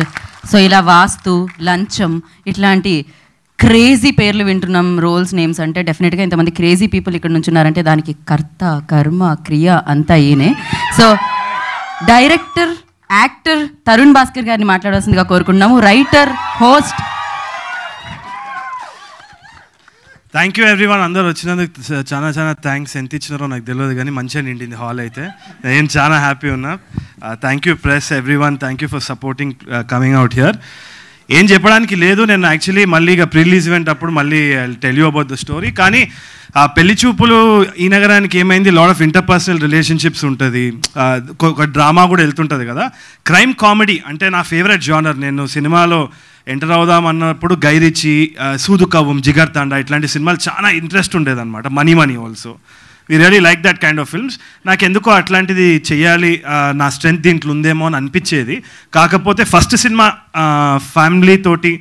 Much so ఇలా వాస్తు లంచం ఇట్లాంటి క్రేజీ పేర్లు వింటున్నాం రోల్స్ నేమ్స్ అంటే డెఫినెట్గా ఇంతమంది క్రేజీ పీపుల్ ఇక్కడ నుంచి ఉన్నారంటే దానికి కర్త కర్మ క్రియ అంతా ఈయనే. So director actor Tarun Bhaskar గారిని మాట్లాడాల్సిందిగా కోరుకుంటున్నాము. Writer host thank you everyone అందరు వచ్చినందుకు చాలా చాలా థ్యాంక్స్ ఎంత ఇచ్చినారో నాకు తెలియదు కానీ మంచిగా నిండింది హాల్ అయితే. నేను చాలా హ్యాపీ ఉన్నా. Thank you press everyone thank you for supporting coming out here ఏం చెప్పడానికి లేదు. నేను యాక్చువల్లీ మళ్ళీ ఇక ప్రిలీజ్ ఈవెంట్ అప్పుడు మళ్ళీ tell you about the story కానీ ఆ పెళ్ళి చూపులు ఈ నగరానికి ఏమైంది? లాడ్ ఆఫ్ ఇంటర్పర్సనల్ రిలేషన్షిప్స్ ఉంటుంది. ఒక డ్రామా కూడా వెళ్తుంటుంది కదా. క్రైమ్ కామెడీ అంటే నా ఫేవరెట్ జానర్ నేను సినిమాలో ఎంటర్ అవుదాం అన్నప్పుడు గైరిచి సూదు కవ్వం జిగర్ తాండా ఇట్లాంటి సినిమాలు చాలా ఇంట్రెస్ట్ ఉండేదన్నమాట. Money money also we really like that kind of films నాకు ఎందుకో అట్లాంటిది చేయాలి నా స్ట్రెంగ్త్ దీంట్లో ఉందేమో అని అనిపించేది. కాకపోతే ఫస్ట్ సినిమా ఫ్యామిలీ తోటి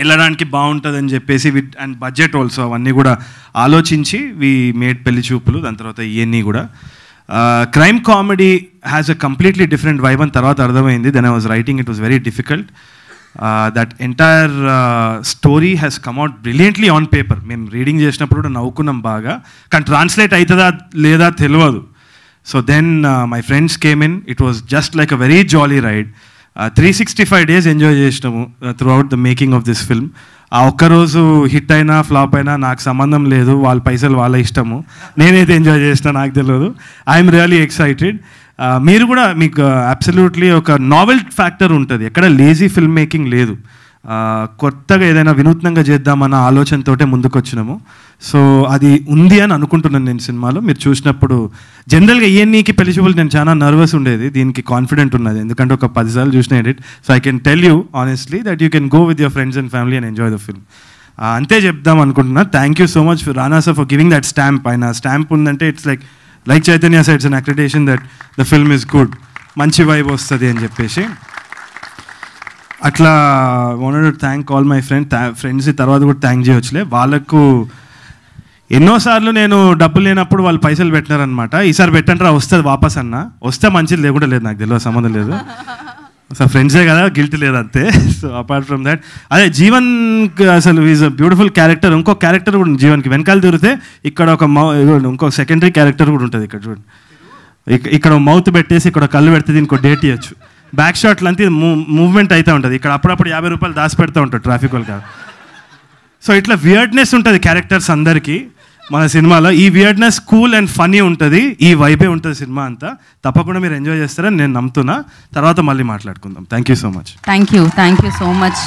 వెళ్ళడానికి బాగుంటుందని చెప్పేసి విత్ అండ్ బడ్జెట్ ఆల్సో అవన్నీ కూడా ఆలోచించి వి మేడ్ పెళ్ళి చూపులు దాని తర్వాత ఇవన్నీ కూడా. Crime comedy has a completely different vibe అని తర్వాత అర్థమైంది. Then I was writing it was very difficult that entire story has come out brilliantly on paper మేము రీడింగ్ చేసినప్పుడు కూడా నవ్వుకున్నాం బాగా. కానీ ట్రాన్స్లేట్ అవుతుందా లేదా తెలియదు so then my friends came in it was just like a very jolly ride three sixty five days enjoy చేసినాము throughout the making of this film ఆ ఒక్కరోజు హిట్ అయినా ఫ్లాప్ అయినా నాకు సంబంధం లేదు వాళ్ళ పైసలు వాళ్ళ ఇష్టము. నేనైతే ఎంజాయ్ చేసిన నాకు తెలియదు ఐఎమ్ రియలీ ఎక్సైటెడ్ మీరు కూడా మీకు అబ్సల్యూట్లీ ఒక నావెల్ ఫ్యాక్టర్ ఉంటుంది. ఎక్కడ లేజీ ఫిల్మ్ మేకింగ్ లేదు. కొత్తగా ఏదైనా వినూత్నంగా చేద్దామన్న ఆలోచనతోటే ముందుకు వచ్చినాము సో అది ఉంది అని అనుకుంటున్నాను నేను సినిమాలో. మీరు చూసినప్పుడు జనరల్గా ఈఎన్ఈకి పెళ్ళి చూపులు నేను చాలా నర్వస్ ఉండేది. దీనికి కాన్ఫిడెంట్ ఉన్నది. ఎందుకంటే ఒక పదిసార్లు చూసిన edit so I can tell you honestly that you can go with your friends and family and enjoy the film అంతే చెప్దాం అనుకుంటున్నా. Thank you so much Rana sir for giving that stamp ఆయన stamp ఉందంటే it's like like Chaitanya sides an accreditation that the film is good మంచి vibe వస్తుంది అని చెప్పేసి. అట్లా wanted thank all my friend friends తర్వాత కూడా థ్యాంక్ చేయొచ్చులే. వాళ్ళకు ఎన్నోసార్లు నేను డబ్బులు లేనప్పుడు వాళ్ళు పైసలు పెట్టినారనమాట ఈసారి పెట్టంటారా వస్తుంది వాపస్ అన్న. వస్తే మంచిది లేకుండా లేదు నాకు తెలియదు సంబంధం లేదు. సో ఫ్రెండ్సే కదా గిల్ట్ లేదు అంతే. సో అపార్ట్ ఫ్రమ్ దాట్ అదే జీవన్ అసలు ఈజ్ అ బ్యూటిఫుల్ క్యారెక్టర్ ఇంకో క్యారెక్టర్ కూడా జీవన్కి. వెనకాల తిరిగితే ఇక్కడ ఒక మౌ ఇంకో సెకండరీ క్యారెక్టర్ కూడా ఉంటుంది ఇక్కడ చూడండి ఇక్కడ మౌత్ పెట్టేసి ఇక్కడ కళ్ళు పెడితే దీనికి ఒక డేట్ ఇవ్వచ్చు బ్యాక్ షాట్లు అంతే మూవ్మెంట్ అయితే ఉంటుంది. ఇక్కడ అప్పుడప్పుడు యాభై రూపాయలు దాచి పెడతా ఉంటాడు ట్రాఫిక్ వాళ్ళు కాదు సో ఇట్లా వియర్డ్నెస్ ఉంటుంది క్యారెక్టర్స్ అందరికీ. మన సినిమాలో ఈ వియర్డ్నెస్ కూల్ అండ్ ఫనీ ఉంటుంది. ఈ వైబే ఉంటుంది సినిమా అంతా. తప్పకుండా మీరు ఎంజాయ్ చేస్తారని నేను నమ్ముతున్నా. తర్వాత మళ్ళీ మాట్లాడుకుందాం. Thank you so much thank you thank you so much